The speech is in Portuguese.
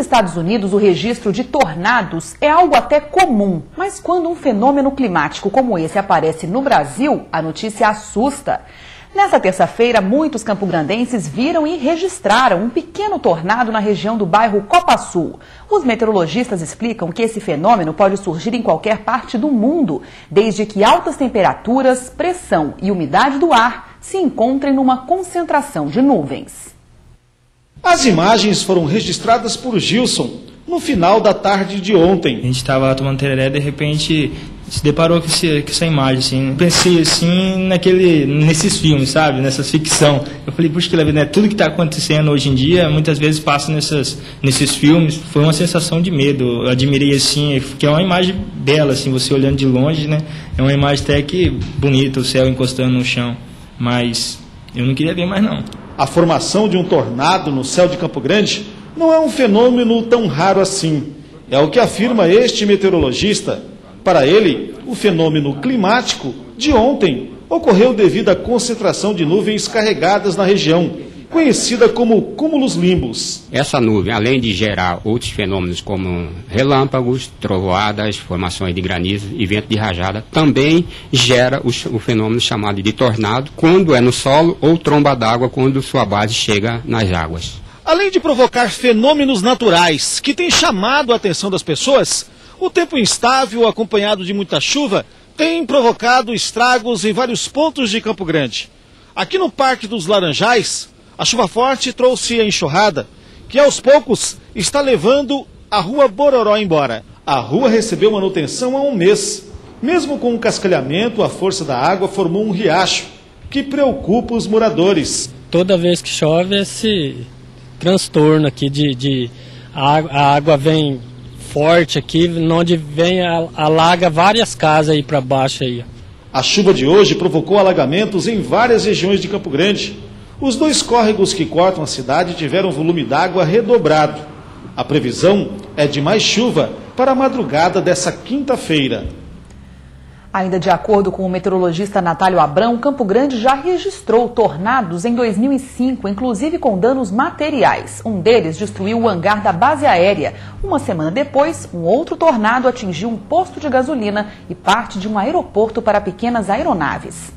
Estados Unidos, o registro de tornados é algo até comum, mas quando um fenômeno climático como esse aparece no Brasil, a notícia assusta. Nessa terça-feira, muitos campograndenses viram e registraram um pequeno tornado na região do bairro Copa Sul. Os meteorologistas explicam que esse fenômeno pode surgir em qualquer parte do mundo, desde que altas temperaturas, pressão e umidade do ar se encontrem numa concentração de nuvens. As imagens foram registradas por Gilson no final da tarde de ontem. A gente estava tomando tereré, de repente se deparou com, esse, com essa imagem, assim. Pensei, assim, naquele, nesses filmes, sabe? Nessa ficção. Eu falei, puxa, que né? tudo que está acontecendo hoje em dia, muitas vezes passa nessas, nesses filmes. Foi uma sensação de medo. Eu admirei, assim, que é uma imagem bela, assim, você olhando de longe, né? É uma imagem até que bonita, o céu encostando no chão. Mas eu não queria ver mais, não. A formação de um tornado no céu de Campo Grande não é um fenômeno tão raro assim. É o que afirma este meteorologista. Para ele, o fenômeno climático de ontem ocorreu devido à concentração de nuvens carregadas na região, conhecida como cúmulos limbos. Essa nuvem, além de gerar outros fenômenos como relâmpagos, trovoadas, formações de granizo e vento de rajada, também gera o, o fenômeno chamado de tornado quando é no solo ou tromba d'água quando sua base chega nas águas. Além de provocar fenômenos naturais que têm chamado a atenção das pessoas, o tempo instável, acompanhado de muita chuva, tem provocado estragos em vários pontos de Campo Grande. Aqui no Parque dos Laranjais, a chuva forte trouxe a enxurrada, que aos poucos está levando a rua Bororó embora. A rua recebeu manutenção há um mês. Mesmo com o cascalhamento, a força da água formou um riacho, que preocupa os moradores. Toda vez que chove, esse transtorno aqui de, de a, a água vem forte aqui, onde vem alaga várias casas aí para baixo aí. A chuva de hoje provocou alagamentos em várias regiões de Campo Grande. Os dois córregos que cortam a cidade tiveram volume d'água redobrado. A previsão é de mais chuva para a madrugada dessa quinta-feira. Ainda de acordo com o meteorologista Natálio Abrão, Campo Grande já registrou tornados em 2005, inclusive com danos materiais. Um deles destruiu o hangar da base aérea. Uma semana depois, um outro tornado atingiu um posto de gasolina e parte de um aeroporto para pequenas aeronaves.